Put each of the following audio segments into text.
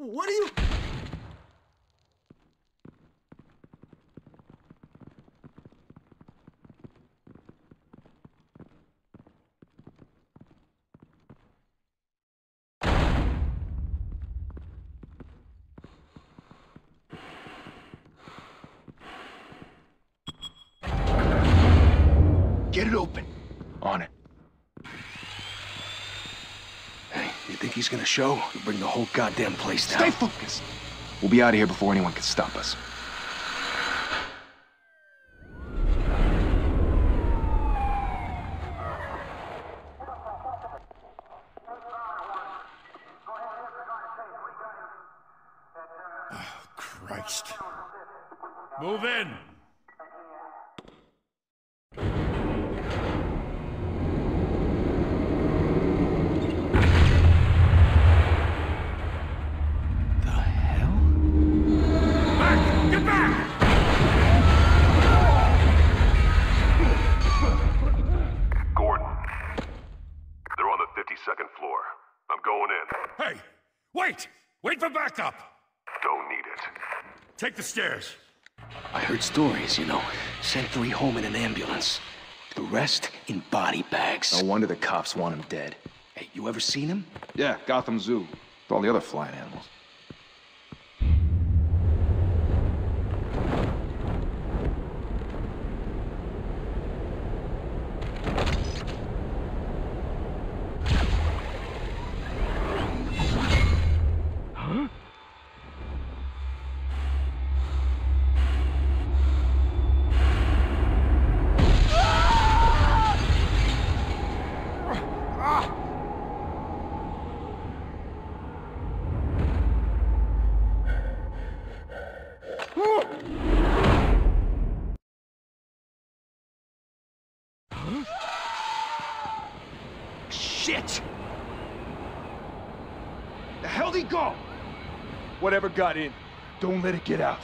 What are you... Get it open. On it. Hey, you think he's gonna show? Bring the whole goddamn place down. Stay focused. We'll be out of here before anyone can stop us. Take the stairs. I heard stories, you know. Sent three home in an ambulance. The rest in body bags. No wonder the cops want him dead. Hey, you ever seen him? Yeah, Gotham Zoo. With all the other flying animals. Shit! The hell'd he go? Whatever got in, don't let it get out.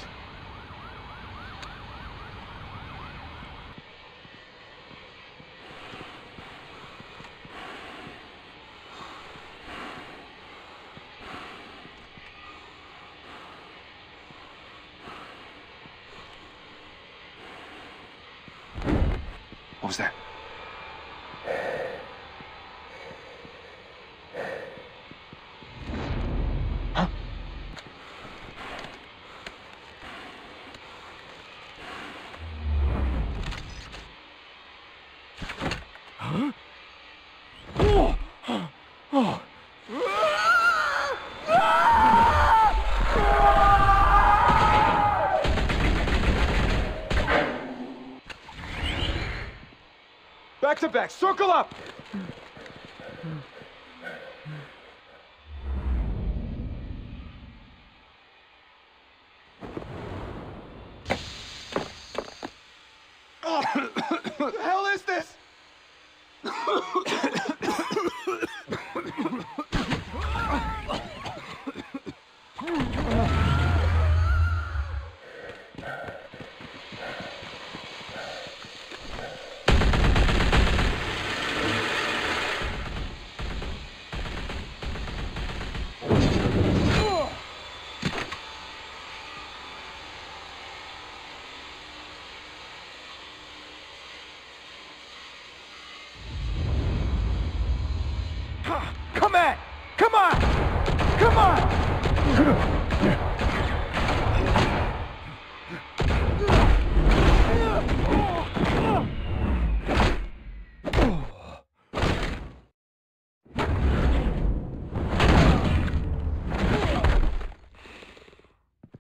What was that? Huh? Back circle up!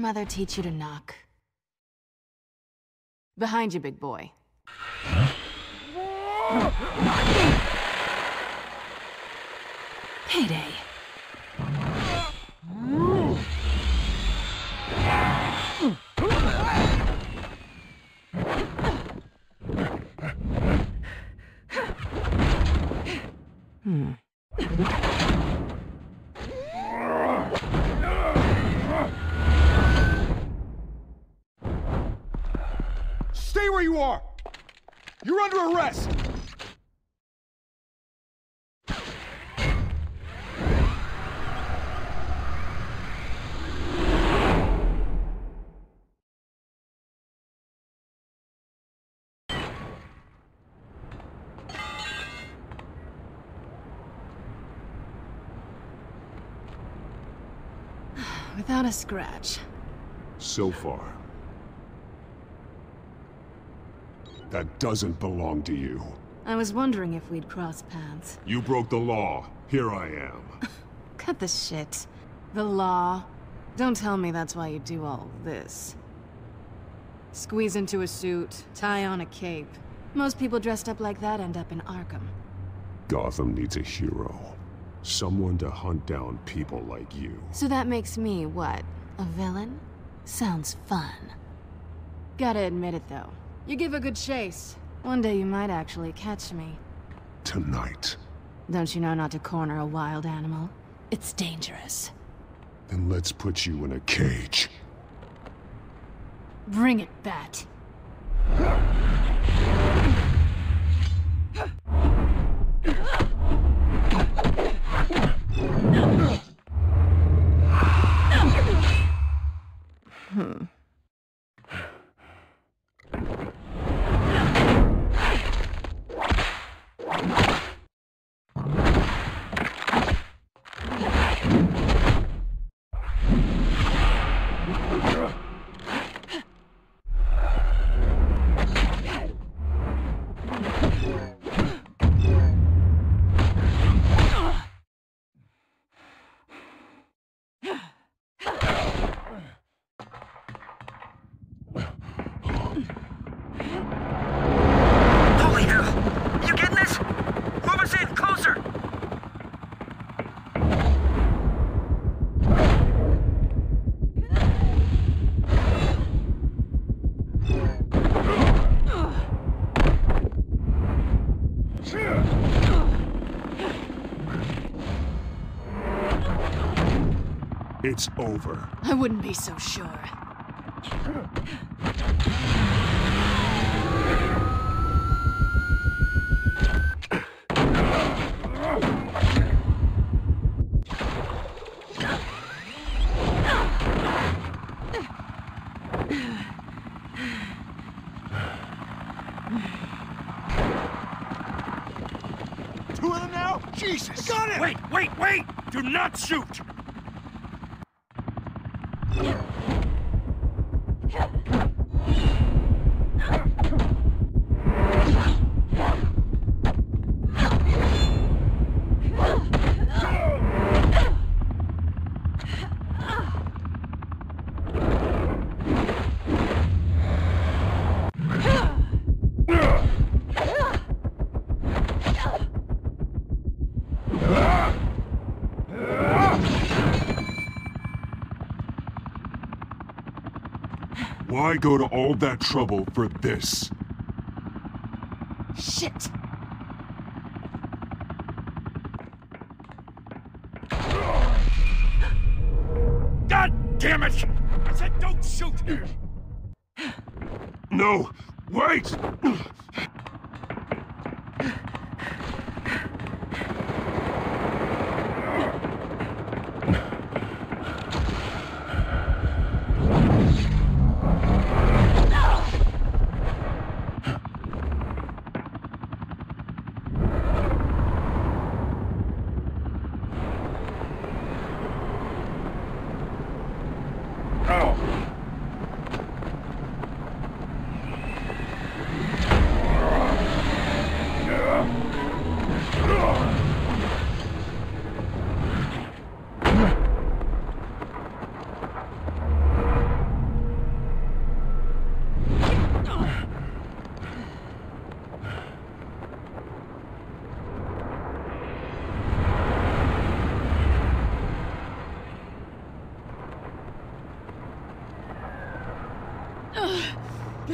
mother teach you to knock? Behind you, big boy. Payday. Stay where you are! You're under arrest! Without a scratch. So far. That doesn't belong to you. I was wondering if we'd cross paths. You broke the law. Here I am. Cut the shit. The law. Don't tell me that's why you do all this. Squeeze into a suit, tie on a cape. Most people dressed up like that end up in Arkham. Gotham needs a hero. Someone to hunt down people like you. So that makes me, what, a villain? Sounds fun. Gotta admit it though. You give a good chase. One day you might actually catch me. Tonight. Don't you know not to corner a wild animal? It's dangerous. Then let's put you in a cage. Bring it, Bat. Holy It's over. I wouldn't be so sure. Two of them now? Jesus! Got it! Wait, wait, wait! Do not shoot! Why go to all that trouble for this? Shit! God damn it! I said don't shoot! No! Wait!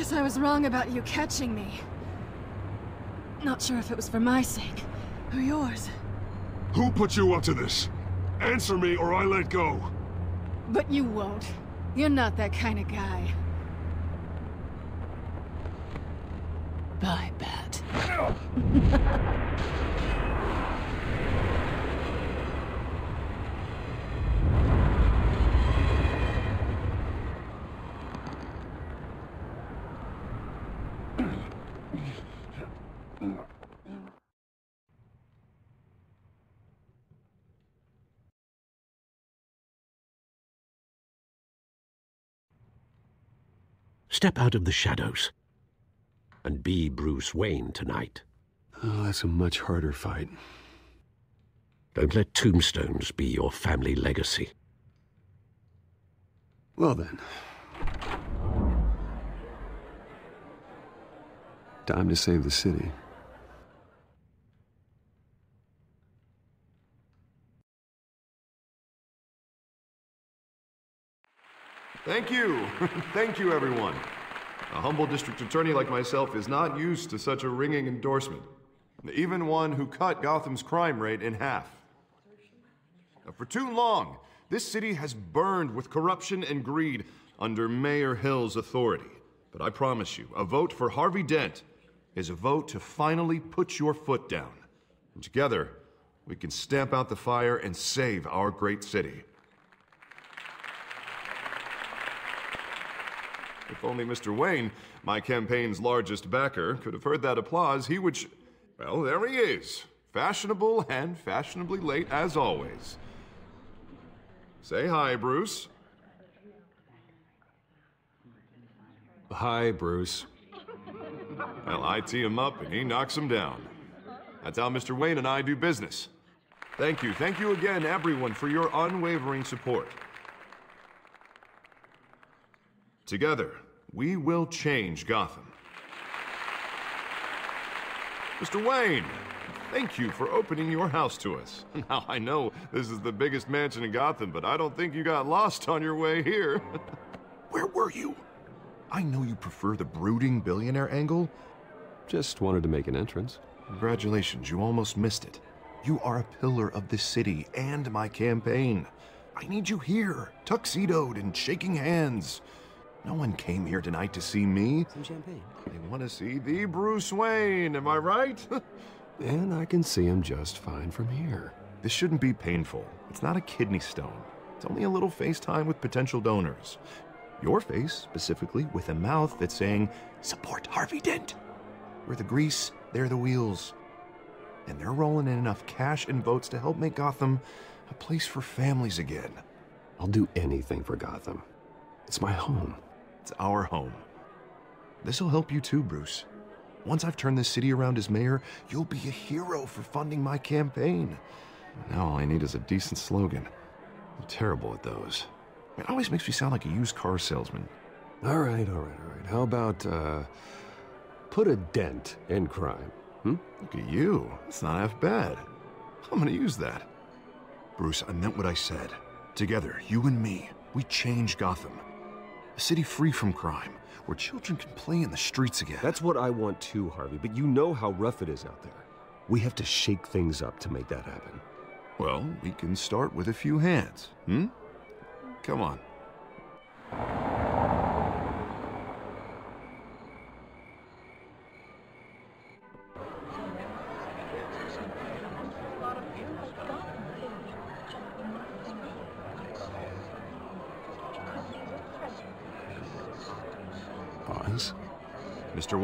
Guess I was wrong about you catching me. Not sure if it was for my sake, or yours. Who put you up to this? Answer me or I let go. But you won't. You're not that kind of guy. Bye, Bat. Step out of the shadows and be Bruce Wayne tonight. Oh, that's a much harder fight. Don't let tombstones be your family legacy. Well then. Time to save the city. Thank you. Thank you, everyone. A humble district attorney like myself is not used to such a ringing endorsement. Even one who cut Gotham's crime rate in half. For too long, this city has burned with corruption and greed under Mayor Hill's authority. But I promise you, a vote for Harvey Dent is a vote to finally put your foot down. And together, we can stamp out the fire and save our great city. If only Mr. Wayne, my campaign's largest backer, could have heard that applause, he would. Sh- well, there he is. Fashionable and fashionably late as always. Say hi, Bruce. Hi, Bruce. Well, I tee him up and he knocks him down. That's how Mr. Wayne and I do business. Thank you. Thank you again, everyone, for your unwavering support. Together, we will change Gotham. Mr. Wayne, thank you for opening your house to us. Now, I know this is the biggest mansion in Gotham, but I don't think you got lost on your way here. Where were you? I know you prefer the brooding billionaire angle. Just wanted to make an entrance. Congratulations, you almost missed it. You are a pillar of this city and my campaign. I need you here, tuxedoed and shaking hands. No one came here tonight to see me. Some champagne. They want to see the Bruce Wayne, am I right? And I can see him just fine from here. this shouldn't be painful. It's not a kidney stone. It's only a little FaceTime with potential donors. Your face, specifically, with a mouth that's saying, Support Harvey Dent. We're the grease, they're the wheels. And they're rolling in enough cash and votes to help make Gotham a place for families again. I'll do anything for Gotham. It's my home. It's our home. This'll help you too, Bruce. Once I've turned this city around as mayor, you'll be a hero for funding my campaign. Now all I need is a decent slogan. I'm terrible at those. It always makes me sound like a used car salesman. All right, all right, all right. How about, uh, put a dent in crime? Hmm? Look at you. It's not half bad. I'm gonna use that. Bruce, I meant what I said. Together, you and me, we change Gotham. A city free from crime, where children can play in the streets again. That's what I want too, Harvey, but you know how rough it is out there. We have to shake things up to make that happen. Well, we can start with a few hands, hmm? Come on.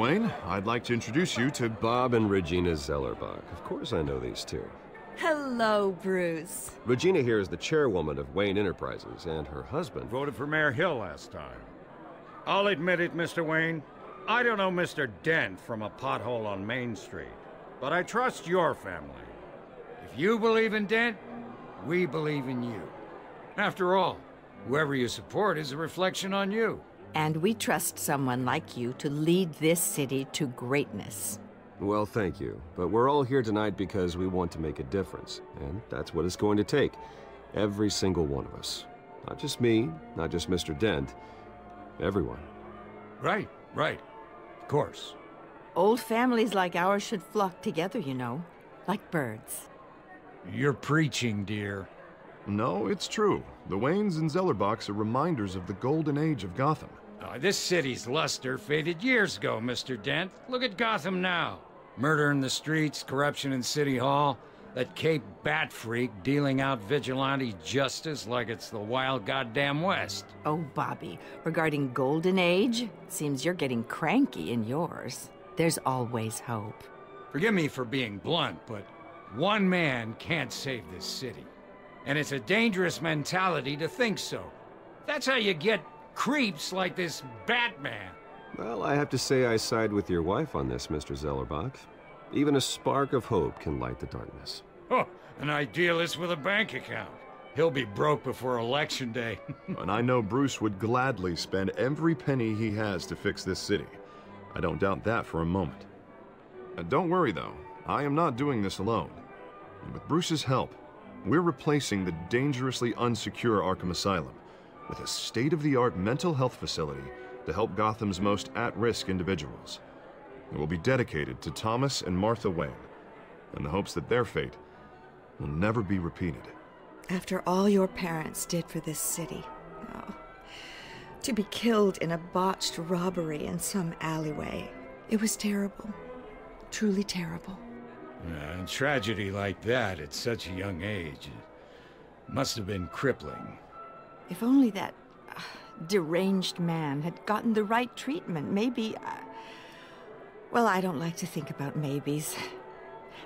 Wayne, I'd like to introduce you to Bob and Regina Zellerbach. Of course I know these two. Hello, Bruce. Regina here is the chairwoman of Wayne Enterprises, and her husband. Voted for Mayor Hill last time. I'll admit it, Mr. Wayne. I don't know Mr. Dent from a pothole on Main Street, but I trust your family. If you believe in Dent, we believe in you. After all, whoever you support is a reflection on you. And we trust someone like you to lead this city to greatness. Well, thank you. But we're all here tonight because we want to make a difference. And that's what it's going to take. Every single one of us. Not just me, not just Mr. Dent. Everyone. Right, right. Of course. Old families like ours should flock together, you know, like birds. You're preaching, dear. No, it's true. The Waynes and Zellerbachs are reminders of the golden age of Gotham. Oh, this city's luster faded years ago, Mr. Dent. Look at Gotham now. Murder in the streets, corruption in City Hall, that Cape Bat freak dealing out vigilante justice like it's the wild goddamn West. Oh, Bobby, regarding Golden Age, seems you're getting cranky in yours. There's always hope. Forgive me for being blunt, but one man can't save this city. And it's a dangerous mentality to think so. That's how you get creeps like this Batman. Well, I have to say I side with your wife on this, Mr. Zellerbach. Even a spark of hope can light the darkness. Oh, an idealist with a bank account. He'll be broke before Election Day. and I know Bruce would gladly spend every penny he has to fix this city. I don't doubt that for a moment. Uh, don't worry, though. I am not doing this alone. And with Bruce's help, we're replacing the dangerously unsecure Arkham Asylum with a state-of-the-art mental health facility to help Gotham's most at-risk individuals. It will be dedicated to Thomas and Martha Wayne, in the hopes that their fate will never be repeated. After all your parents did for this city, oh, to be killed in a botched robbery in some alleyway, it was terrible. Truly terrible. Uh, tragedy like that at such a young age must have been crippling. If only that uh, deranged man had gotten the right treatment, maybe. Uh, well, I don't like to think about maybes.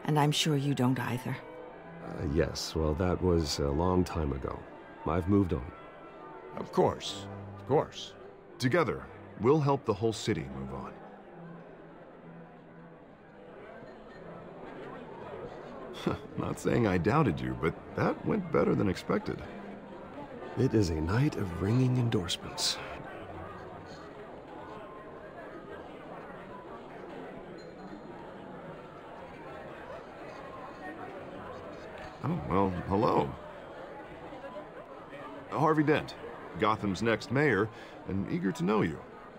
And I'm sure you don't either. Uh, yes, well, that was a long time ago. I've moved on. Of course. Of course. Together, we'll help the whole city move on. Not saying I doubted you, but that went better than expected. It is a night of ringing endorsements. Oh, well, hello. Harvey Dent, Gotham's next mayor, and eager to know you.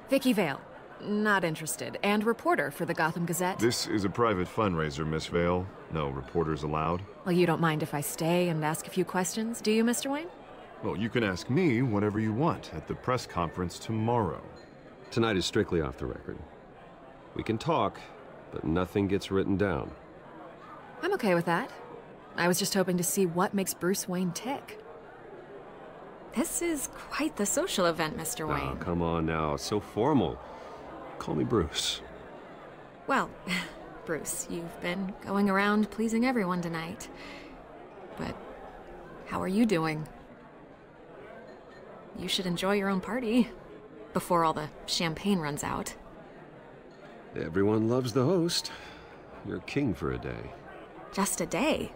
Vicki Vale. Not interested. And reporter for the Gotham Gazette. This is a private fundraiser, Miss Vale. No reporters allowed. Well, you don't mind if I stay and ask a few questions, do you, Mr. Wayne? Well, you can ask me whatever you want at the press conference tomorrow. Tonight is strictly off the record. We can talk, but nothing gets written down. I'm okay with that. I was just hoping to see what makes Bruce Wayne tick. This is quite the social event, Mr. Ah, Wayne. Oh, come on now. So formal. Call me Bruce. Well, Bruce, you've been going around pleasing everyone tonight. But how are you doing? You should enjoy your own party before all the champagne runs out. Everyone loves the host. You're king for a day. Just a day?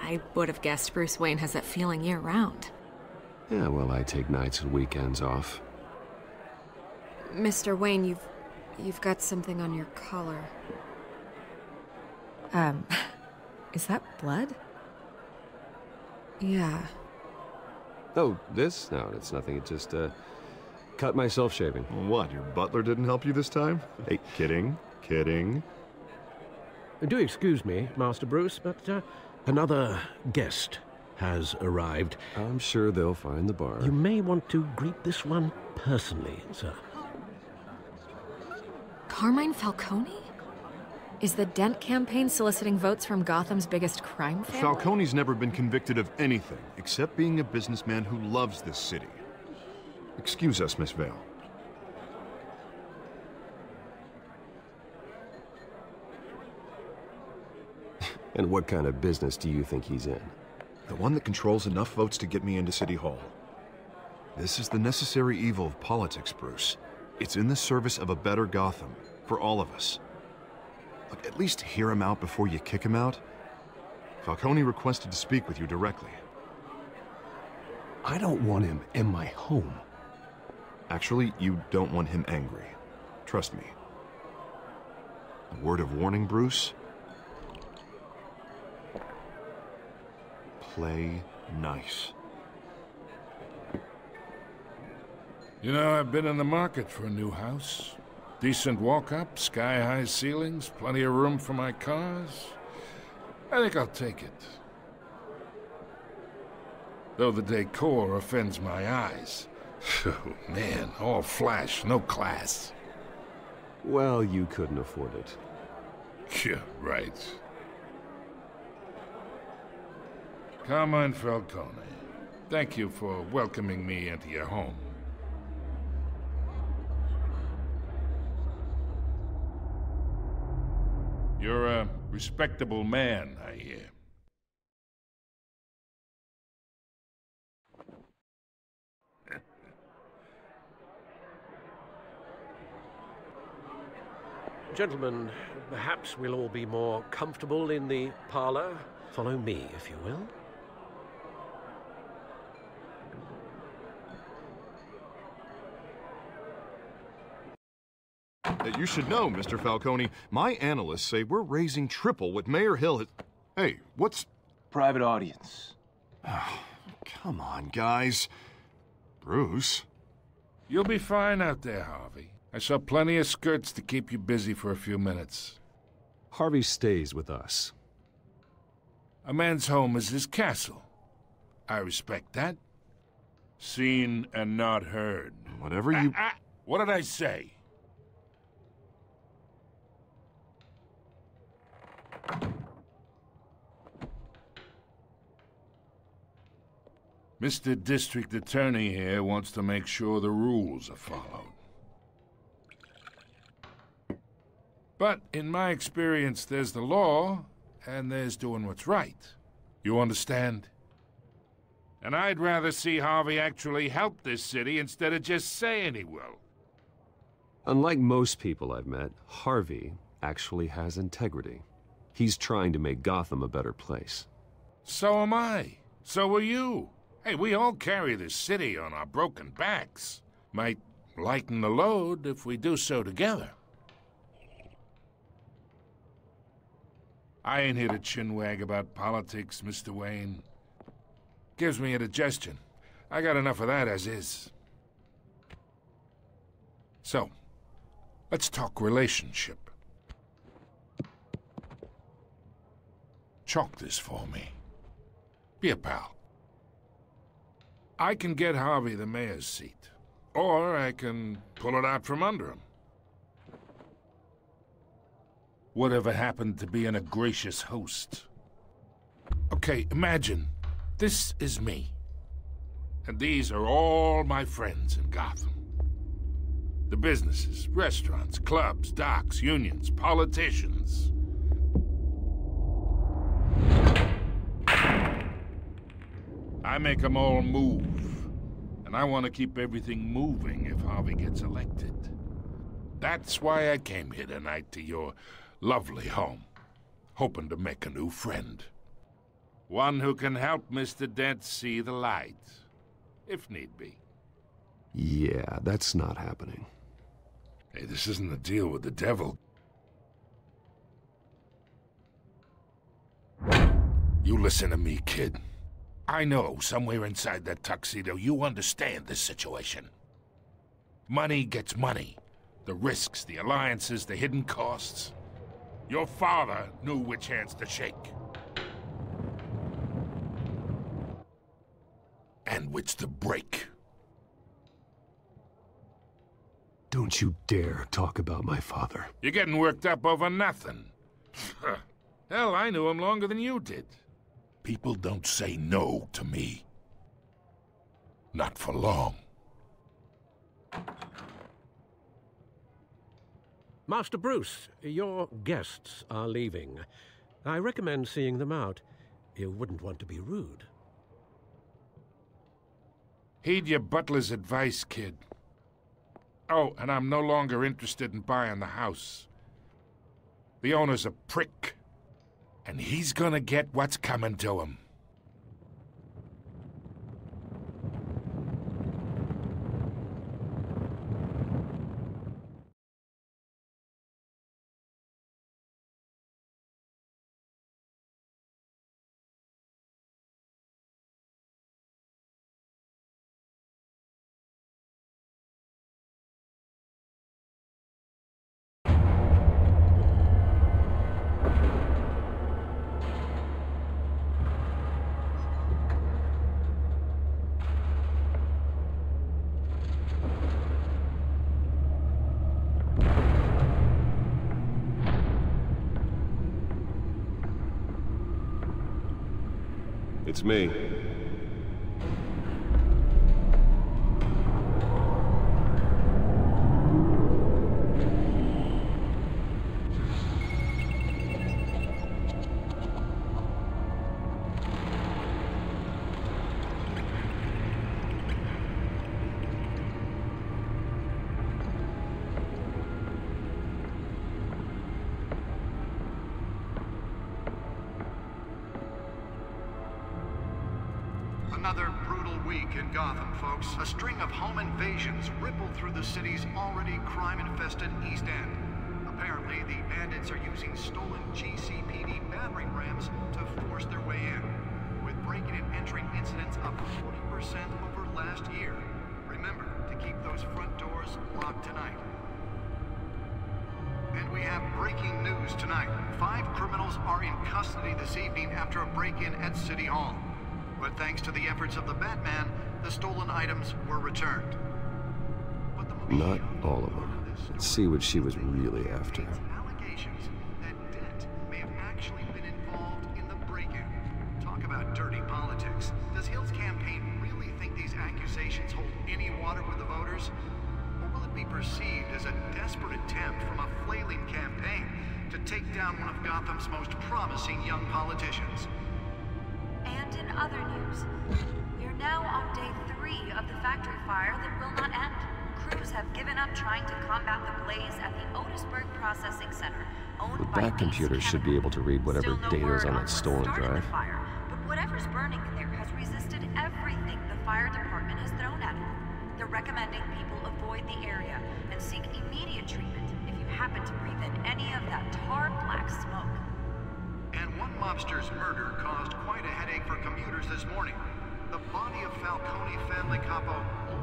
I would have guessed Bruce Wayne has that feeling year round. Yeah, well, I take nights and weekends off. Mr. Wayne, you've you've got something on your collar. Um, is that blood? Yeah. Oh, this? No, it's nothing. It just, uh, cut myself shaving. What, your butler didn't help you this time? Hey, kidding, kidding. Do excuse me, Master Bruce, but uh, another guest has arrived. I'm sure they'll find the bar. You may want to greet this one personally, sir. Carmine Falcone? Is the Dent campaign soliciting votes from Gotham's biggest crime family? Falcone's never been convicted of anything except being a businessman who loves this city. Excuse us, Miss Vale. and what kind of business do you think he's in? The one that controls enough votes to get me into City Hall. This is the necessary evil of politics, Bruce. It's in the service of a better Gotham, for all of us. Look, at least hear him out before you kick him out. Falcone requested to speak with you directly. I don't want him in my home. Actually, you don't want him angry. Trust me. A word of warning, Bruce? Play nice. You know, I've been in the market for a new house. Decent walk-up, sky-high ceilings, plenty of room for my cars. I think I'll take it. Though the decor offends my eyes. Oh, man, all flash, no class. Well, you couldn't afford it. Yeah, right. Carmine Falcone, thank you for welcoming me into your home. You're a respectable man, I hear. Gentlemen, perhaps we'll all be more comfortable in the parlor. Follow me, if you will. You should know, Mr. Falcone, my analysts say we're raising triple what Mayor Hill has. Hey, what's. Private audience. Come on, guys. Bruce. You'll be fine out there, Harvey. I saw plenty of skirts to keep you busy for a few minutes. Harvey stays with us. A man's home is his castle. I respect that. Seen and not heard. Whatever you. Ah, ah, what did I say? Mr. District Attorney here wants to make sure the rules are followed. But in my experience, there's the law, and there's doing what's right. You understand? And I'd rather see Harvey actually help this city instead of just saying he will. Unlike most people I've met, Harvey actually has integrity. He's trying to make Gotham a better place. So am I. So are you. Hey, we all carry this city on our broken backs. Might lighten the load if we do so together. I ain't here to chinwag about politics, Mr. Wayne. Gives me indigestion. I got enough of that as is. So, let's talk relationship. Chalk this for me. Be a pal. I can get Harvey the mayor's seat, or I can pull it out from under him. Whatever happened to being a gracious host? Okay, imagine this is me. And these are all my friends in Gotham. The businesses, restaurants, clubs, docks, unions, politicians. I make them all move. And I want to keep everything moving if Harvey gets elected. That's why I came here tonight to your lovely home, hoping to make a new friend. One who can help Mr. Dent see the light, if need be. Yeah, that's not happening. Hey, this isn't a deal with the devil. You listen to me, kid. I know somewhere inside that tuxedo you understand this situation. Money gets money. The risks, the alliances, the hidden costs. Your father knew which hands to shake. And which to break. Don't you dare talk about my father. You're getting worked up over nothing. Hell, I knew him longer than you did. People don't say no to me. Not for long. Master Bruce, your guests are leaving. I recommend seeing them out. You wouldn't want to be rude. Heed your butler's advice, kid. Oh, and I'm no longer interested in buying the house. The owner's a prick. And he's gonna get what's coming to him. It's me. A string of home invasions rippled through the city's already crime-infested East End. Apparently, the bandits are using stolen GCPD battering rams to force their way in, with breaking and entering incidents up 40% over last year. Remember to keep those front doors locked tonight. And we have breaking news tonight. Five criminals are in custody this evening after a break-in at City Hall. But thanks to the efforts of the Batman, the stolen items were returned. Not all of them. Let's see what she was really after. Allegations that Dent may have actually been involved in the break-in. Talk about dirty politics. Does Hill's campaign really think these accusations hold any water with the voters? Or will it be perceived as a desperate attempt from a flailing campaign to take down one of Gotham's most promising young politicians? Other news, we are now on day three of the factory fire that will not end. Crews have given up trying to combat the blaze at the Otisburg Processing Center, owned by Batcomputer should be able to read whatever no data is on on that stolen drive. Fire, but whatever's burning in there has resisted everything the fire department has thrown at it. They're recommending people avoid the area and seek immediate treatment if you happen to breathe in any of that tar black smoke. Mobster's murder caused quite a headache for commuters this morning. The body of Falcone family capo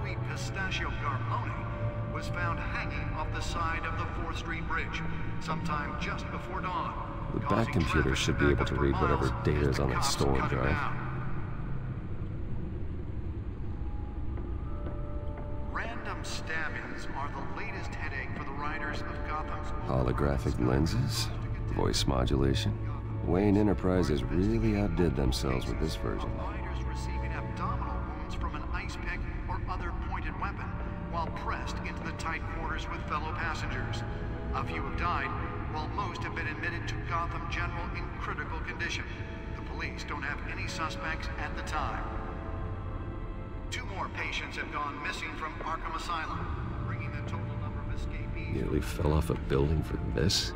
Louis Pistachio Garmone was found hanging off the side of the 4th Street Bridge sometime just before dawn. The Batcomputer should be able to read whatever data is on Cops stolen drive. down. Random stabbings are the latest headache for the riders of Gotham's Holographic lenses, voice modulation. Wayne Enterprises really outdid themselves with this version. riders receiving abdominal wounds from an ice pick or other pointed weapon while pressed into the tight quarters with fellow passengers. A few have died, while most have been admitted to Gotham General in critical condition. The police don't have any suspects at the time. Two more patients have gone missing from Arkham Asylum, bringing the total number of escapees Nearly fell off a building for this.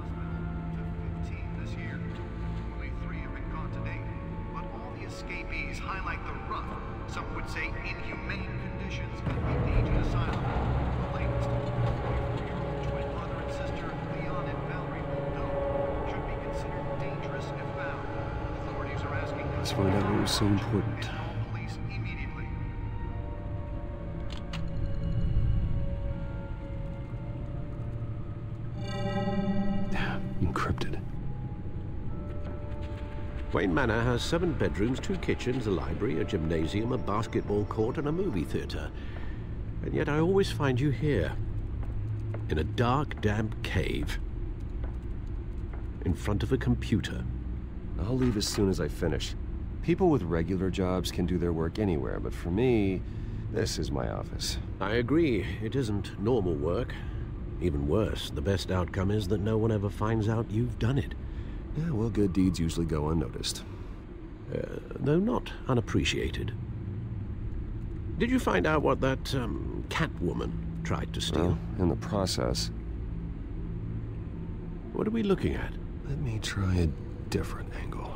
Important. call police immediately. Encrypted. Wayne Manor has seven bedrooms, two kitchens, a library, a gymnasium, a basketball court, and a movie theater. And yet I always find you here. In a dark, damp cave. In front of a computer. I'll leave as soon as I finish. People with regular jobs can do their work anywhere, but for me, this is my office. I agree, it isn't normal work. Even worse, the best outcome is that no one ever finds out you've done it. Yeah, well, good deeds usually go unnoticed. Uh, though not unappreciated. Did you find out what that, um, Catwoman tried to steal? Well, in the process, What are we looking at? let me try a different angle.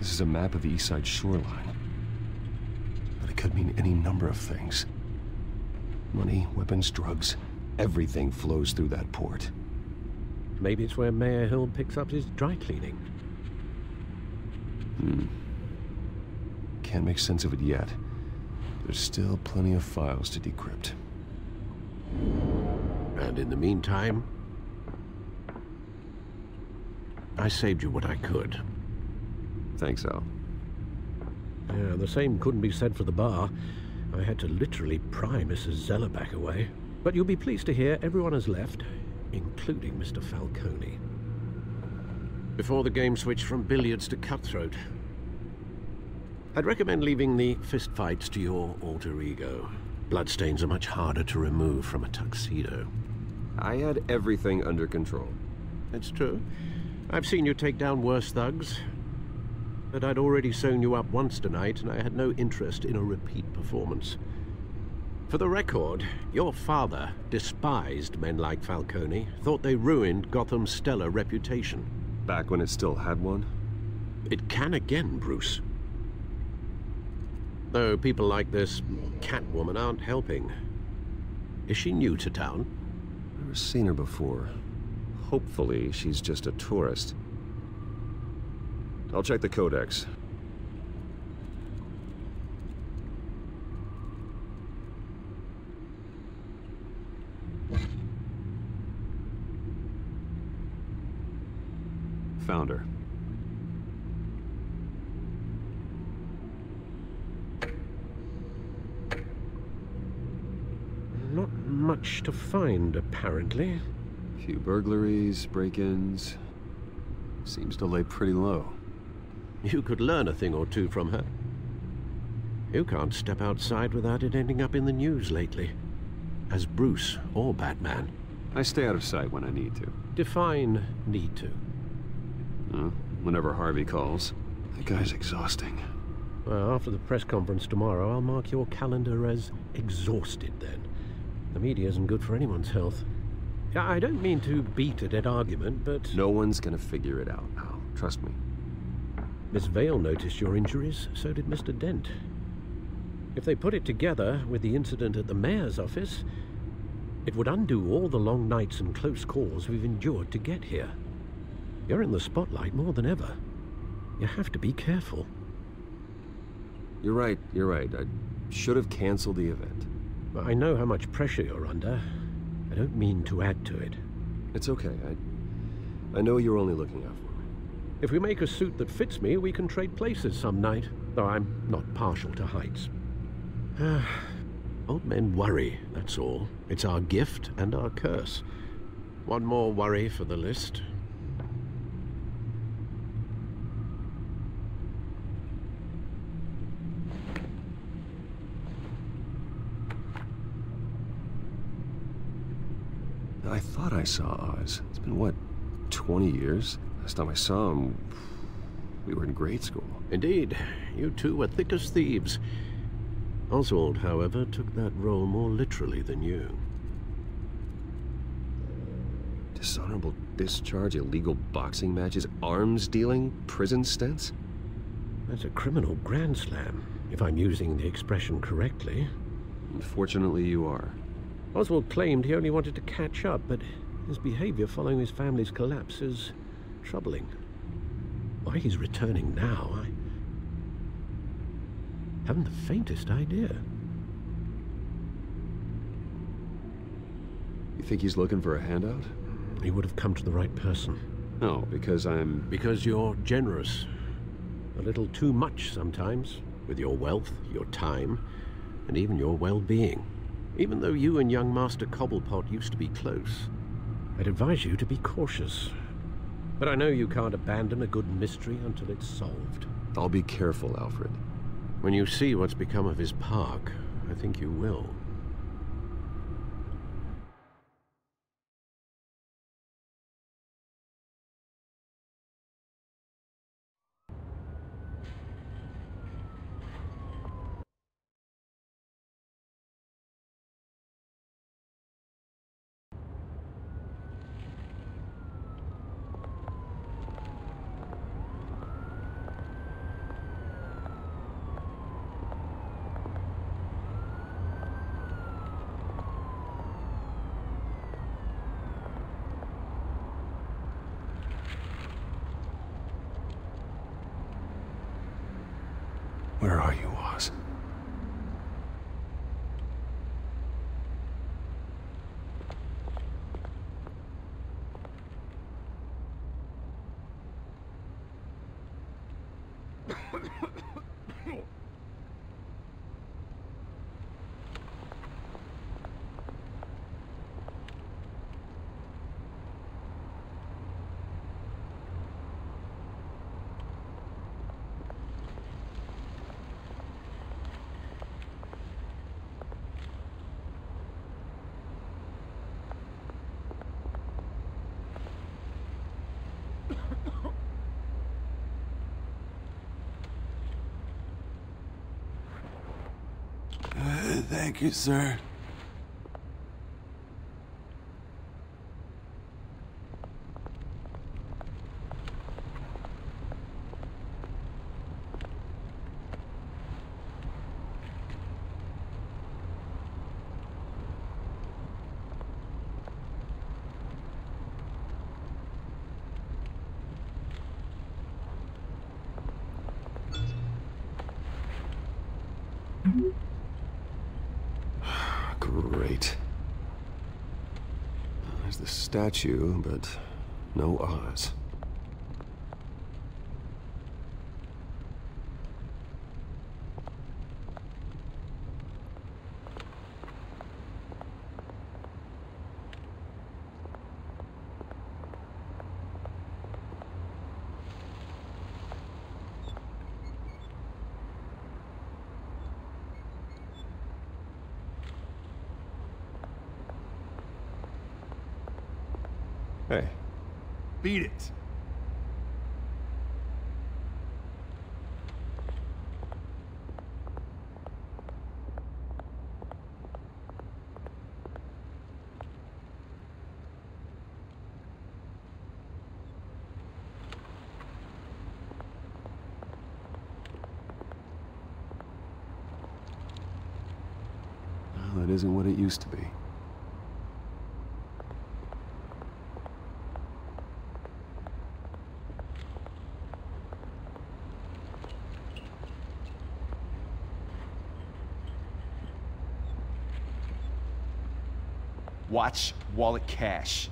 This is a map of the East Side shoreline. But it could mean any number of things. Money, weapons, drugs, everything flows through that port. Maybe it's where Mayor Hill picks up his dry cleaning. Hmm. can't make sense of it yet. There's still plenty of files to decrypt. And in the meantime, I saved you what I could. Thanks, Al. Yeah, the same couldn't be said for the bar. I had to literally pry Mrs. Zellerback away. But you'll be pleased to hear everyone has left, including Mr. Falcone. Before the game switched from billiards to cutthroat. I'd recommend leaving the fistfights to your alter ego. Bloodstains are much harder to remove from a tuxedo. I had everything under control. It's true. I've seen you take down worse thugs. But I'd already sewn you up once tonight, and I had no interest in a repeat performance. For the record, your father despised men like Falcone, thought they ruined Gotham's stellar reputation. Back when it still had one? It can again, Bruce. Though people like this Catwoman aren't helping. Is she new to town? Never seen her before. Hopefully, she's just a tourist. I'll check the codex. Found her. Not much to find, apparently. Few burglaries, break-ins. Seems to lay pretty low. You could learn a thing or two from her. You can't step outside without it ending up in the news lately. As Bruce or Batman. I stay out of sight when I need to. Define need to. Uh, whenever Harvey calls. That guy's exhausting. Well, after the press conference tomorrow, I'll mark your calendar as exhausted then. The media isn't good for anyone's health. I don't mean to beat a dead argument, but... No one's gonna figure it out, Al. Trust me. Miss Vale noticed your injuries, so did Mr. Dent. If they put it together with the incident at the mayor's office, it would undo all the long nights and close calls we've endured to get here. You're in the spotlight more than ever. You have to be careful. You're right, you're right. I should have canceled the event. I know how much pressure you're under. I don't mean to add to it. It's okay. I, I know you're only looking out for. If we make a suit that fits me, we can trade places some night. Though I'm not partial to heights. Ah, old men worry, that's all. It's our gift and our curse. One more worry for the list. I thought I saw Oz. It's been, what, 20 years? Last time I saw him, we were in grade school. Indeed, you two were thick as thieves. Oswald, however, took that role more literally than you. Dishonorable discharge, illegal boxing matches, arms dealing, prison stints? That's a criminal grand slam, if I'm using the expression correctly. Unfortunately, you are. Oswald claimed he only wanted to catch up, but his behavior following his family's collapse is troubling. Why he's returning now, I haven't the faintest idea. You think he's looking for a handout? He would have come to the right person. No, because I'm... Because you're generous. A little too much sometimes, with your wealth, your time, and even your well-being. Even though you and young Master Cobblepot used to be close, I'd advise you to be cautious. But I know you can't abandon a good mystery until it's solved. I'll be careful, Alfred. When you see what's become of his park, I think you will. You, sir. Great. There's the statue, but no Oz. Beat it. well, that isn't what it used to be. Watch wallet cash.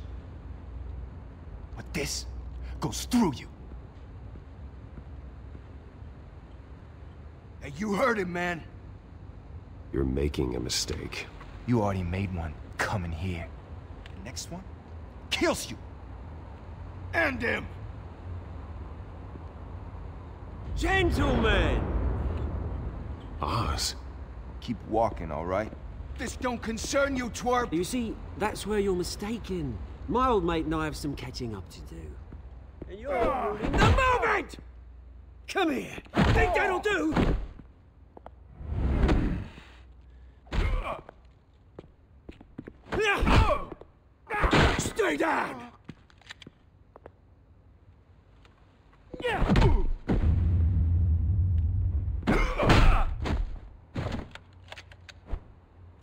But this goes through you. Hey, you heard him, man. You're making a mistake. You already made one coming here. The next one kills you. And him. Gentlemen! Oz. Keep walking, all right? This don't concern you, twerp. You see, that's where you're mistaken. My old mate and I have some catching up to do. And you're ruining the moment! Come here. Think that'll do? Stay down!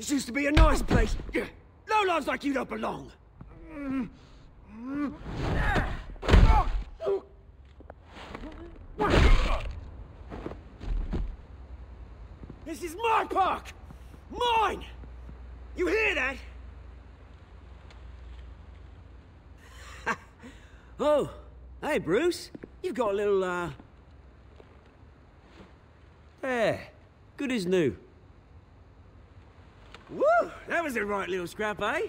This used to be a nice place. Lowlifes like you don't belong. This is my park! Mine! You hear that? oh, hey, Bruce. You've got a little, uh... There. Good as new. Woo! That was a right little scrap, eh?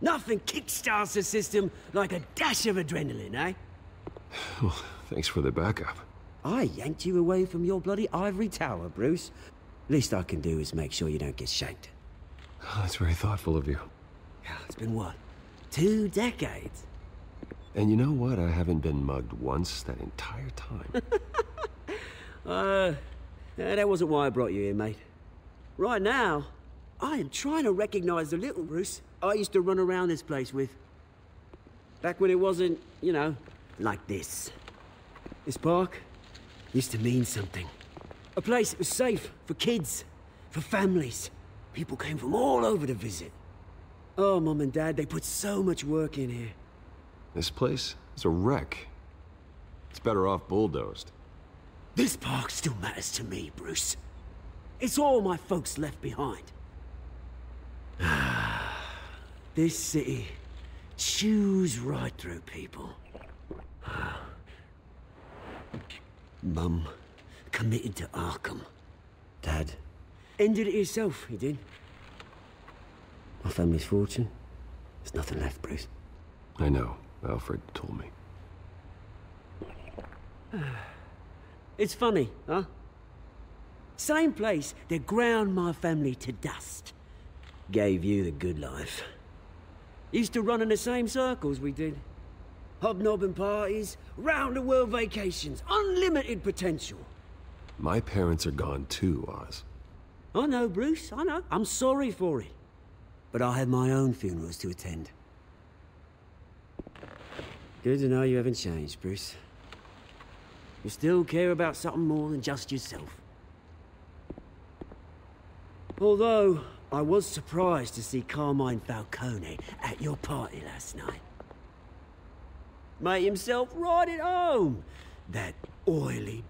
Nothing kickstarts the system like a dash of adrenaline, eh? Well, thanks for the backup. I yanked you away from your bloody ivory tower, Bruce. Least I can do is make sure you don't get shanked. Oh, that's very thoughtful of you. Yeah, it's been what? Two decades? And you know what? I haven't been mugged once that entire time. Uh, that wasn't why I brought you here, mate. Right now, I am trying to recognize the little Bruce I used to run around this place with. Back when it wasn't, you know, like this. This park used to mean something. A place that was safe for kids, for families. People came from all over to visit. Oh, Mum and Dad, they put so much work in here. this place is a wreck. It's better off bulldozed. This park still matters to me, Bruce. It's all my folks left behind. this city chews right through people. Mum committed to Arkham. Dad ended it himself, he did. My family's fortune. There's nothing left, Bruce. I know. Alfred told me. It's funny, huh? Same place that ground my family to dust. Gave you the good life. Used to run in the same circles we did. Hobnobbing parties, round-the-world vacations, unlimited potential. My parents are gone too, Oz. I know, Bruce, I know. I'm sorry for it. But I have my own funerals to attend. Good to know you haven't changed, Bruce. You still care about something more than just yourself. Although, I was surprised to see Carmine Falcone at your party last night. Made himself right at home. That oily...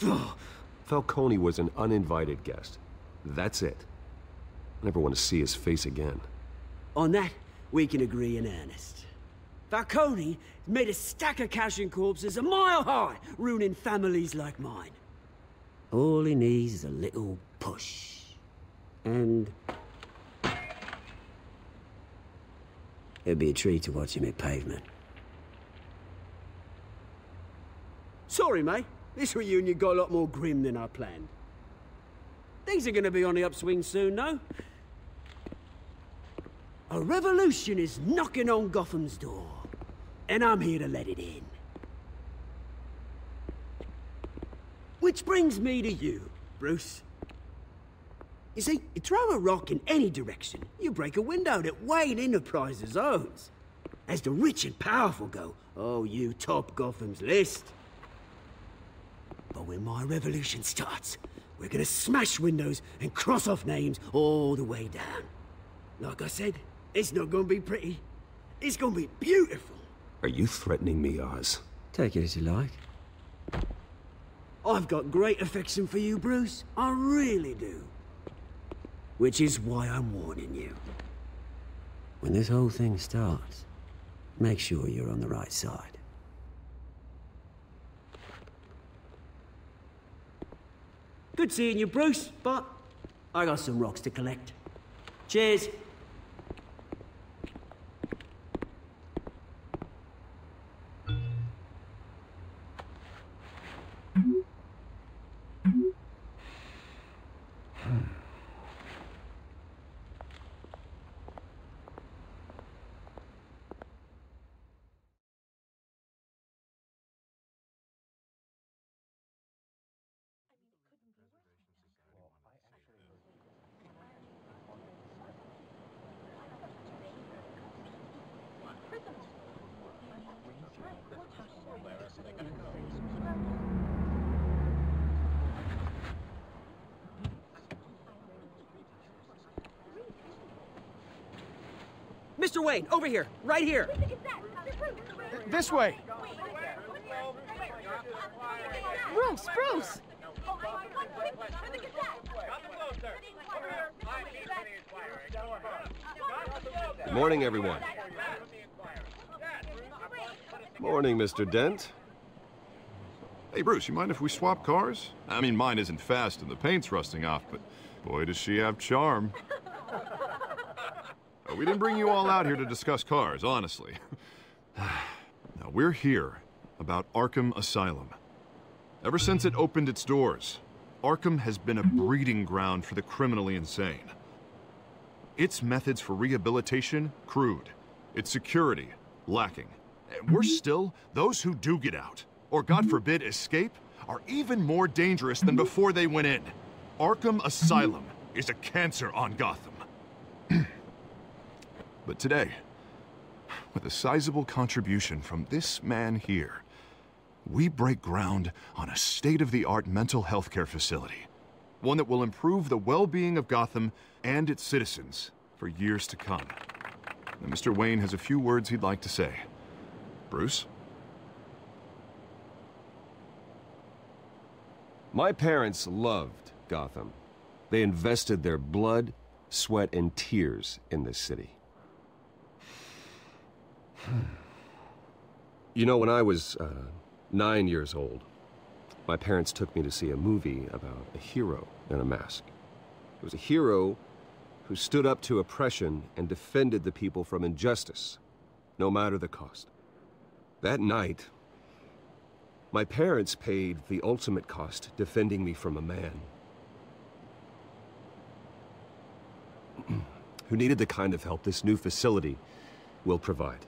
Falcone was an uninvited guest. That's it. I never want to see his face again. On that, we can agree in earnest. Falcone made a stack of cashing corpses a mile high, ruining families like mine. All he needs is a little push. And... It'd be a treat to watch him hit pavement. Sorry, mate. This reunion got a lot more grim than I planned. Things are gonna be on the upswing soon, though. A revolution is knocking on Gotham's door. And I'm here to let it in. Which brings me to you, Bruce. You see, you throw a rock in any direction, you break a window that Wayne Enterprises owns. As the rich and powerful go, oh, you top Gotham's list. But when my revolution starts, we're gonna smash windows and cross off names all the way down. Like I said, it's not gonna be pretty. It's gonna be beautiful. Are you threatening me, Oz? Take it as you like. I've got great affection for you, Bruce. I really do. Which is why I'm warning you. When this whole thing starts, make sure you're on the right side. Good seeing you, Bruce, but I got some rocks to collect. Cheers. Mr. Over here, right here. This way. Bruce, Bruce! Good Morning, everyone. Morning, Mr. Dent. Hey, Bruce, you mind if we swap cars? I mean, mine isn't fast and the paint's rusting off, but boy, does she have charm. Uh, we didn't bring you all out here to discuss cars, honestly. now, we're here about Arkham Asylum. Ever since it opened its doors, Arkham has been a breeding ground for the criminally insane. Its methods for rehabilitation, crude. Its security, lacking. And worse still, those who do get out, or God forbid escape, are even more dangerous than before they went in. Arkham Asylum is a cancer on Gotham. But today, with a sizable contribution from this man here, we break ground on a state-of-the-art mental health care facility. One that will improve the well-being of Gotham and its citizens for years to come. And Mr. Wayne has a few words he'd like to say. Bruce? My parents loved Gotham. They invested their blood, sweat, and tears in this city. You know, when I was uh, nine years old, my parents took me to see a movie about a hero in a mask. It was a hero who stood up to oppression and defended the people from injustice, no matter the cost. That night, my parents paid the ultimate cost defending me from a man who needed the kind of help this new facility will provide.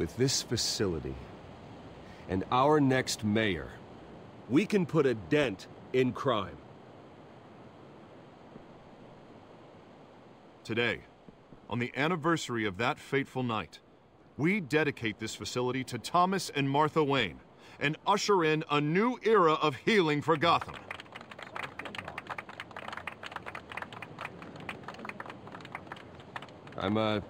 With this facility and our next mayor, we can put a dent in crime. Today, on the anniversary of that fateful night, we dedicate this facility to Thomas and Martha Wayne and usher in a new era of healing for Gotham. I'm, uh,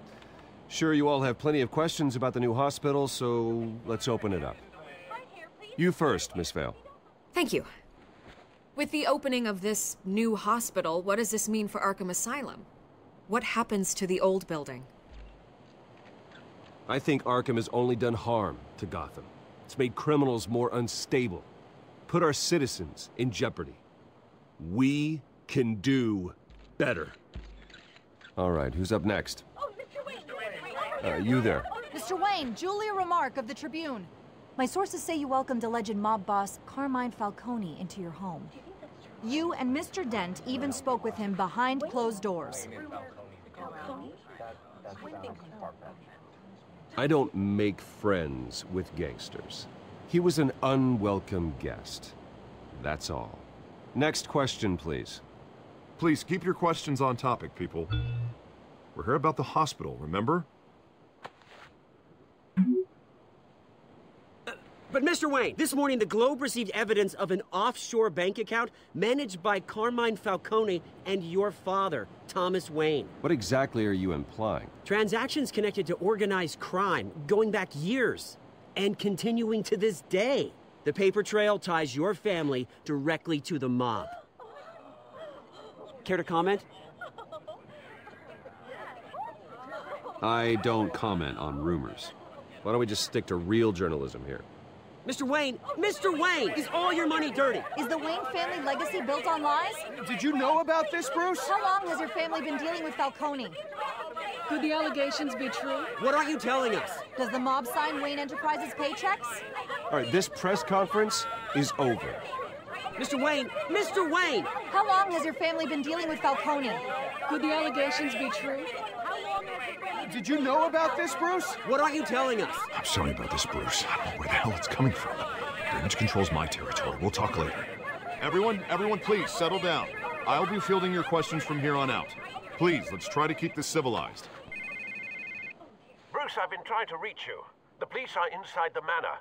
sure you all have plenty of questions about the new hospital, so let's open it up. You first, Miss Vale. Thank you. With the opening of this new hospital, what does this mean for Arkham Asylum? What happens to the old building? I think Arkham has only done harm to Gotham. It's made criminals more unstable, put our citizens in jeopardy. We can do better. All right, who's up next? Uh, you there. Mr. Wayne, Julia Remark of the Tribune. My sources say you welcomed alleged mob boss Carmine Falcone into your home. You and Mr. Dent even spoke with him behind closed doors. I don't make friends with gangsters. He was an unwelcome guest. That's all. Next question, please. Please keep your questions on topic, people. We're here about the hospital, remember? But Mr. Wayne, this morning the Globe received evidence of an offshore bank account managed by Carmine Falcone and your father, Thomas Wayne. What exactly are you implying? Transactions connected to organized crime going back years and continuing to this day. The paper trail ties your family directly to the mob. Care to comment? I don't comment on rumors. Why don't we just stick to real journalism here? Mr. Wayne, Mr. Wayne, is all your money dirty? Is the Wayne family legacy built on lies? Did you know about this, Bruce? How long has your family been dealing with Falcone? Could the allegations be true? What are you telling us? Does the mob sign Wayne Enterprises paychecks? All right, this press conference is over. Mr. Wayne, Mr. Wayne! How long has your family been dealing with Falcone? Could the allegations be true? Did you know about this, Bruce? What are you telling us? I'm sorry about this, Bruce. I don't know where the hell it's coming from. Damage control's my territory. We'll talk later. Everyone, everyone, please settle down. I'll be fielding your questions from here on out. Please, let's try to keep this civilized. Bruce, I've been trying to reach you. The police are inside the manor.